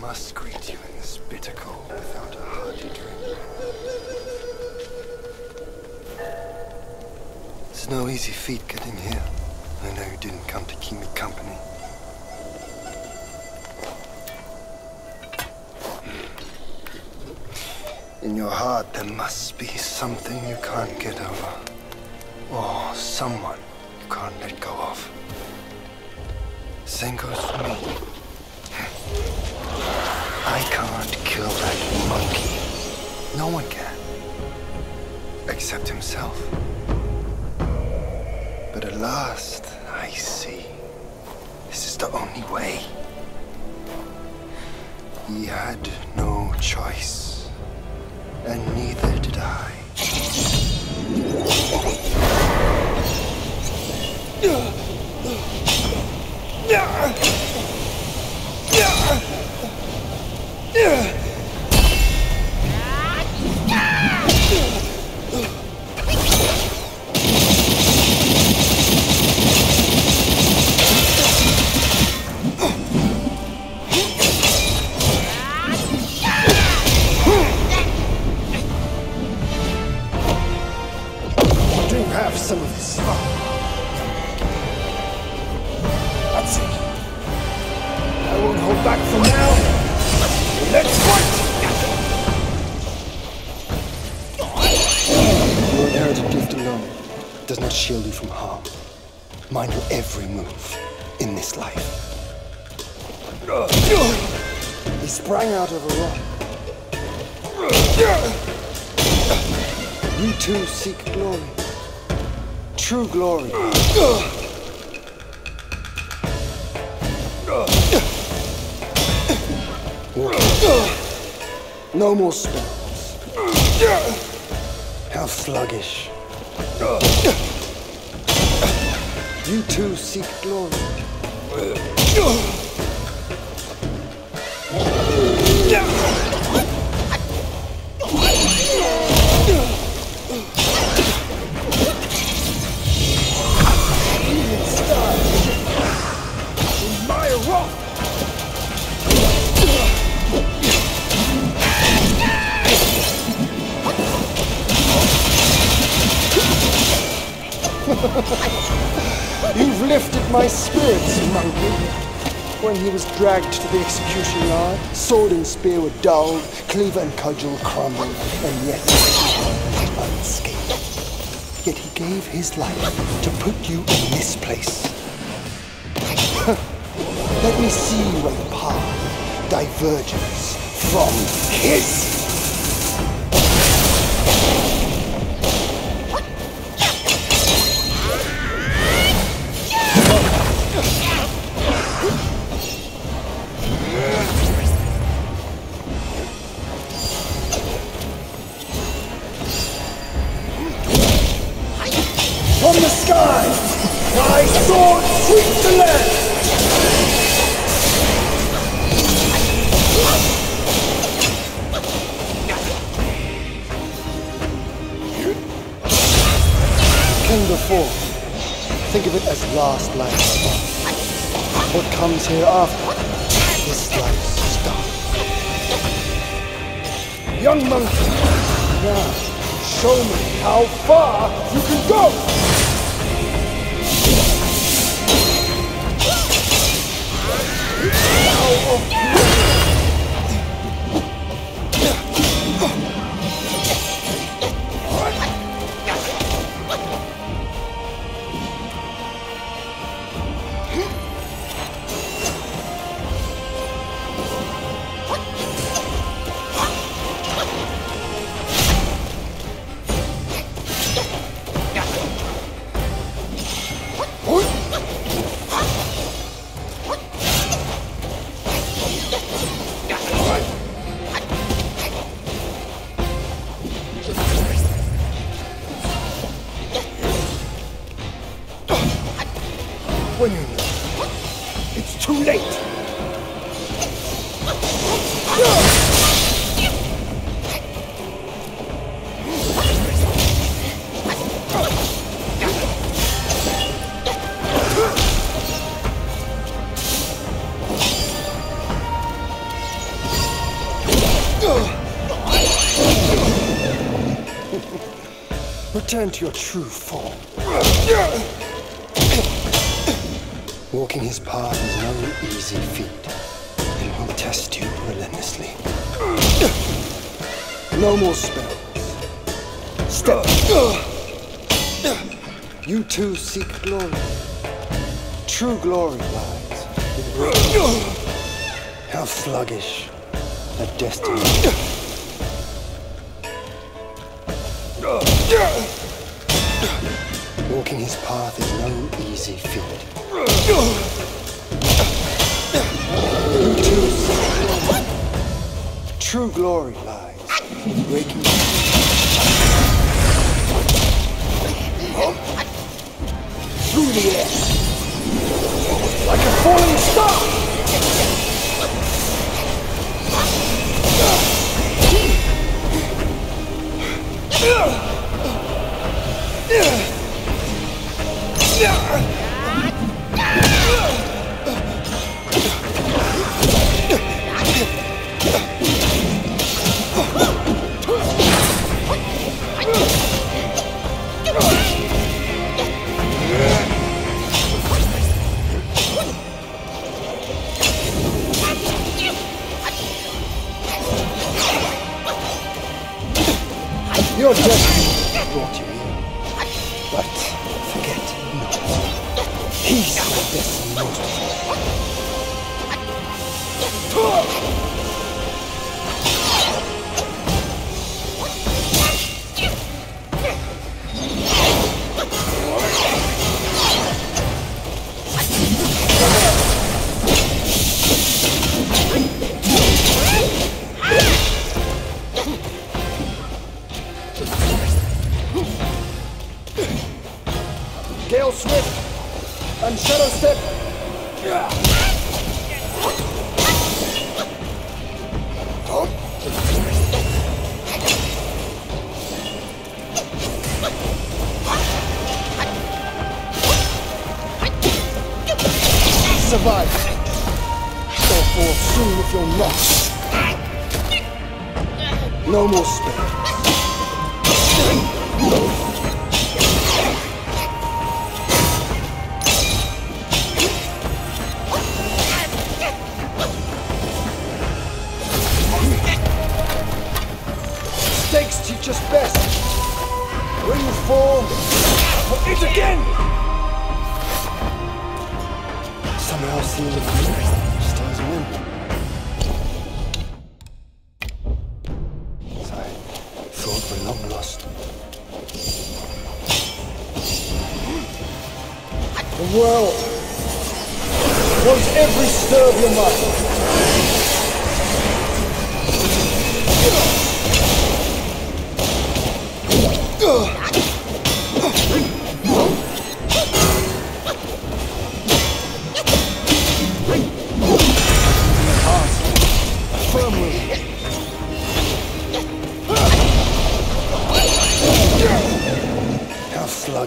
must greet you in this bitter cold without a hearty drink. It's no easy feat getting here. I know you didn't come to keep me company. In your heart, there must be something you can't get over. Or someone you can't let go of. Same goes for me. I can't kill that monkey. No one can. Except himself. But at last, I see. This is the only way. He had no choice. And neither did I. Do does not shield you from harm. Mind your every move in this life. He sprang out of a rock. You too seek glory. True glory. No more spells. How sluggish. You too seek glory. My spirits, monkey. When he was dragged to the execution yard, sword and spear were dulled, cleaver and cudgel crumbled, and yet unscathed. Yet he gave his life to put you in this place. Let me see where the path diverges from his. Comes hereafter, this life's start. Young monkey, now show me how far you can go. When Return to your true form. Walking his path is no easy feat, and will test you relentlessly. No more spells. Step. You too seek glory. True glory lies in How sluggish a destiny. Walking his path is no easy feat. True glory lies in breaking. Through the air, like a falling star. Your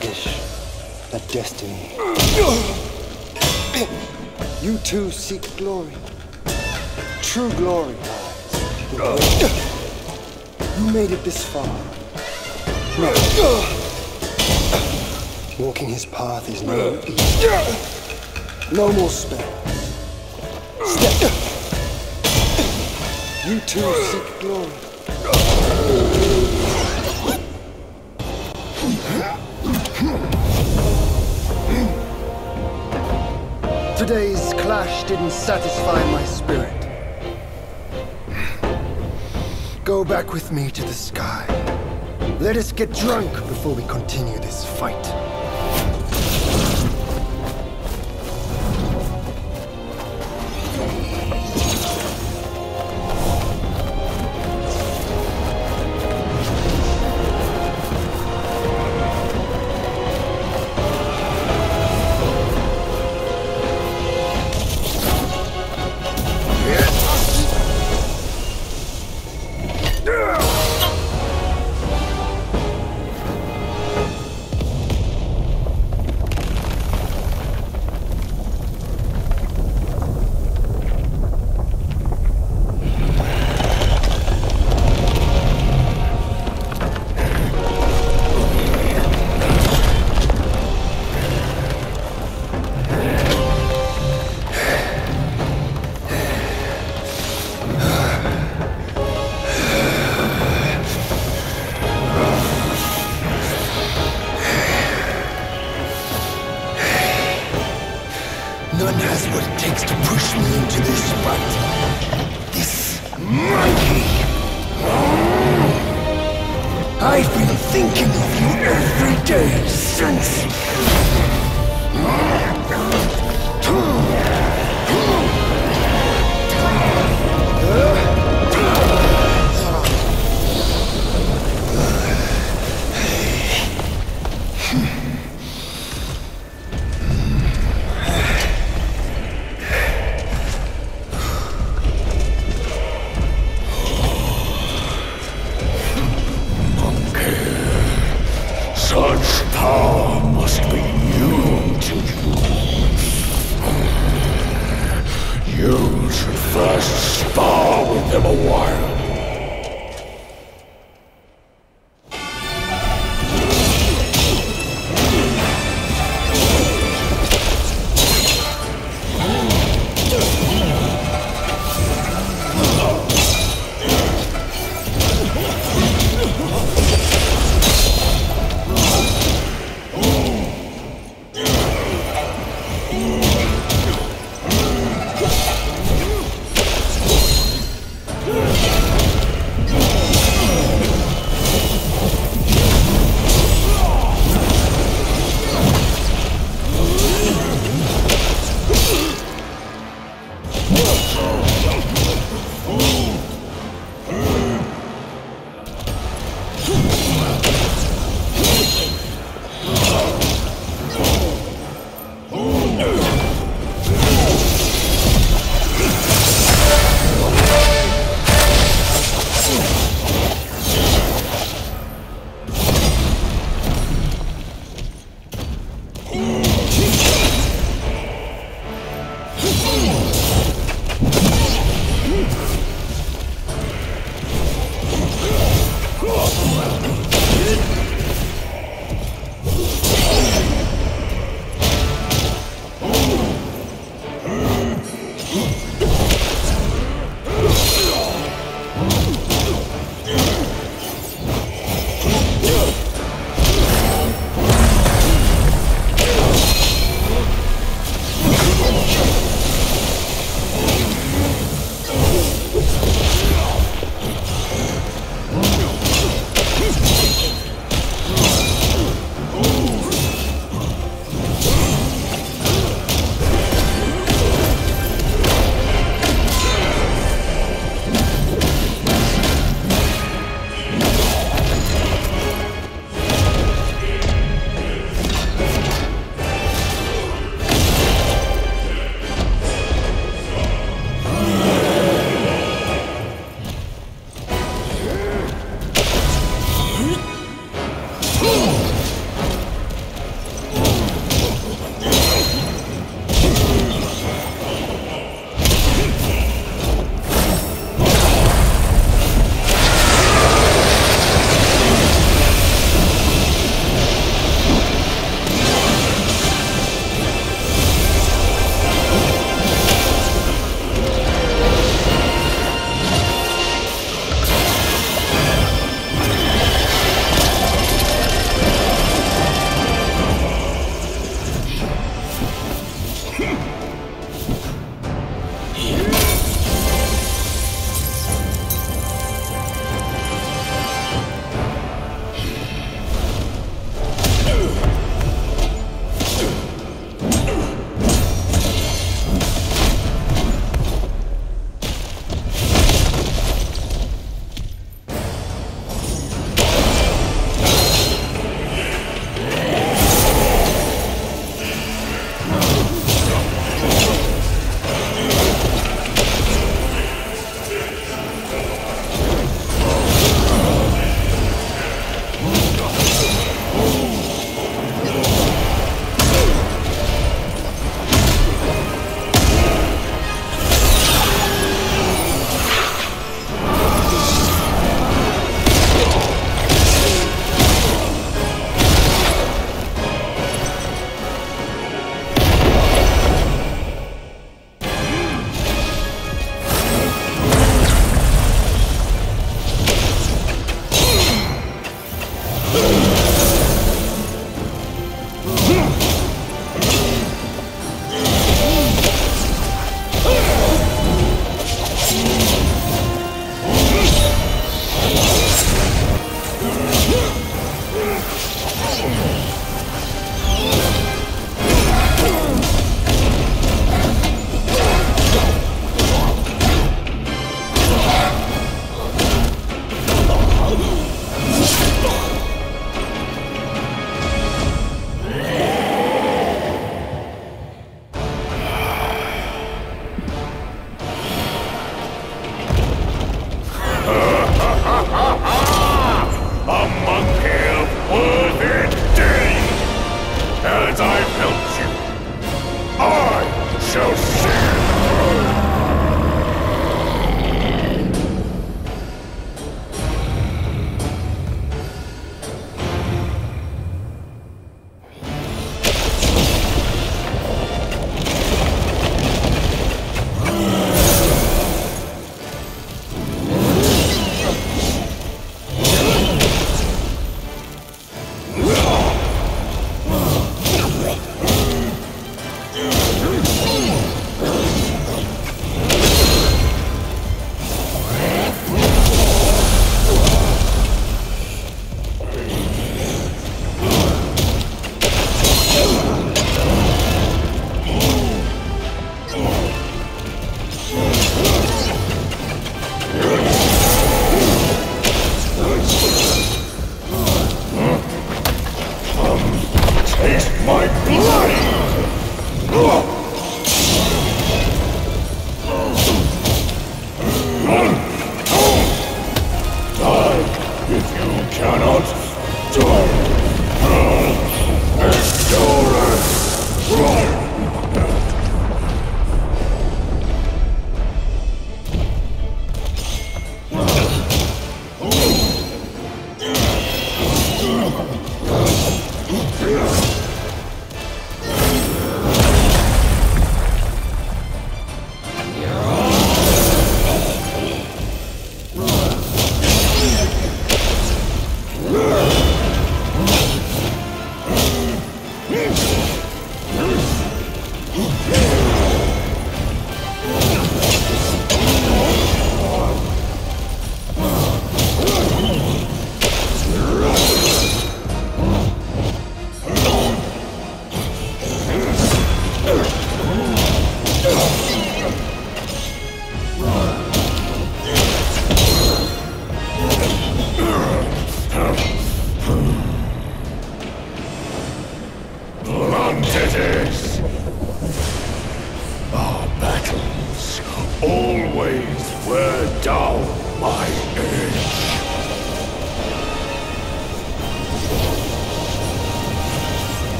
sluggish that destiny. You too seek glory. True glory lies. You made it this far. Walking his path is no easy. No more spells. Step. You too seek glory. Today's clash didn't satisfy my spirit. Go back with me to the sky. Let us get drunk before we continue this fight. Such power must be new to you. You should first spar with them a while.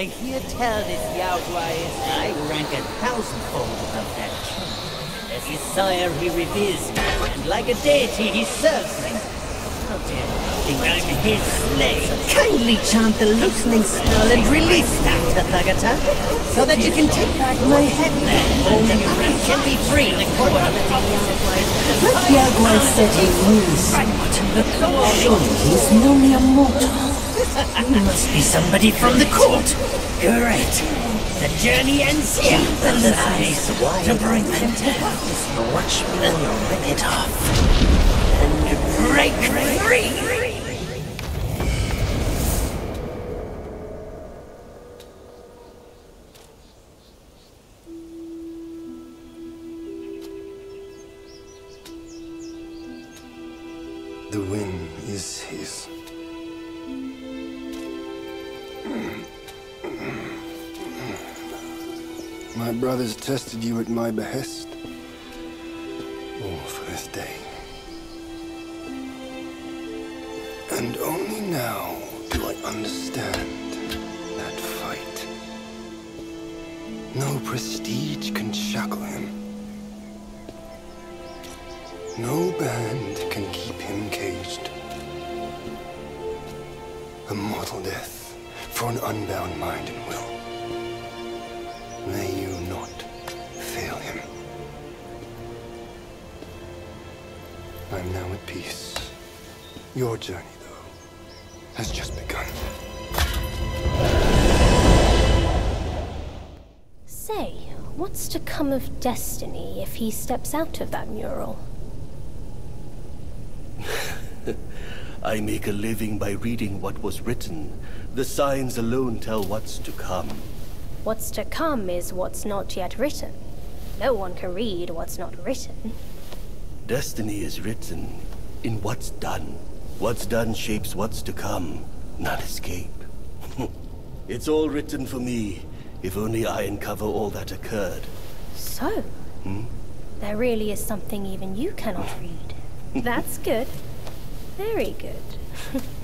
I hear tell this Yao Guai is I rank a thousandfold above that king. As his sire he reveres me, and like a deity he serves me. How dare you think I'm his slave? Kindly chant the loosening spell and release that, Tathagata, so that you can take back my headband. Only you can be free in the court of the Let Yao Guai set rules somewhat. Surely he's no mere mortal. It must be somebody from the court. Great. The journey ends here. The lies to bring them to Watch me rip it off. and break free. The wind is his. My brothers tested you at my behest. All for this day. And only now do I understand that fight. No prestige can shackle him. No band can keep him caged. A mortal death for an unbound mind and will. May you Your journey, though, has just begun. Say, what's to come of Destiny if he steps out of that mural? I make a living by reading what was written. The signs alone tell what's to come. What's to come is what's not yet written. No one can read what's not written. Destiny is written in what's done. What's done shapes what's to come, not escape. it's all written for me, if only I uncover all that occurred. So, hmm? there really is something even you cannot read. That's good. Very good.